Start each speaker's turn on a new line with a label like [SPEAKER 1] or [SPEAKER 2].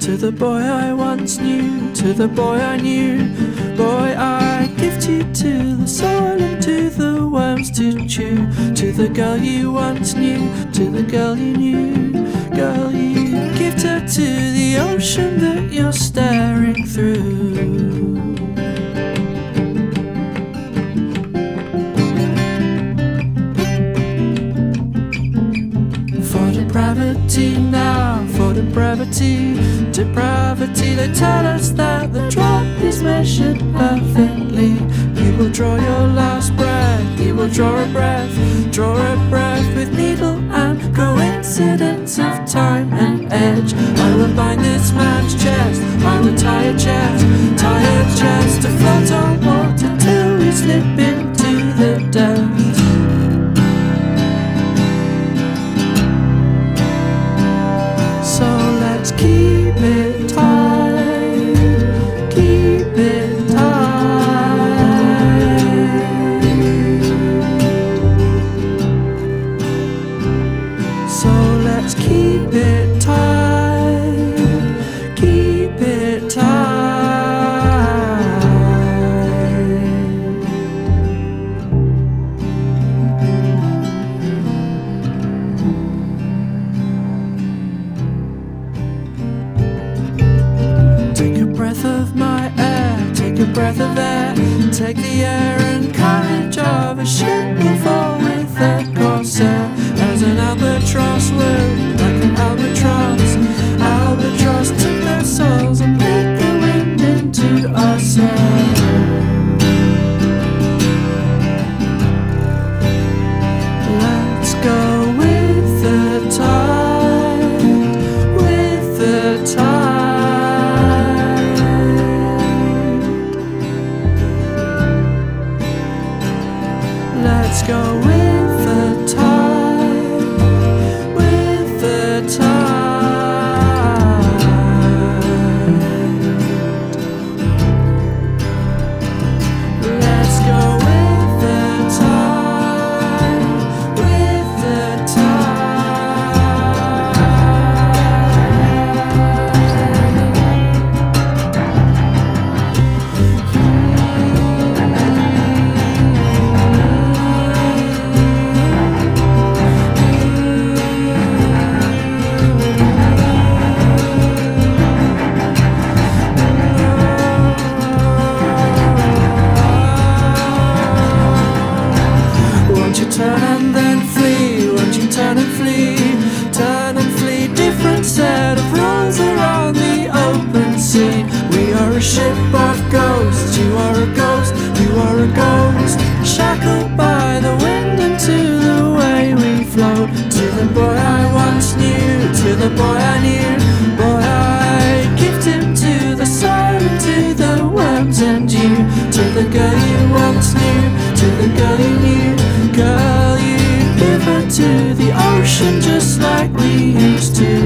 [SPEAKER 1] To the boy I once knew, to the boy I knew, boy I gift you to the soil and to the worms to chew. To the girl you once knew, to the girl you knew, girl you depravity, depravity, they tell us that the drop is measured perfectly. You will draw your last breath, you will draw a breath, draw a breath with needle and coincidence of time and edge. I will bind this man's chest, I will tie a chest, tie a chest to float on water till we slip into breath of my air, take a breath of air, take the air and courage of a ship Let's go with turn and then flee? Won't you turn and flee? Turn and flee. Different set of rules are on the open sea. We are a ship of ghosts. You are a ghost. You are a ghost. Shackled by the wind and to the way we float. To the boy I once knew. To the boy I knew. Boy I gift him to the sun to the worms and you. To the girl like we used to.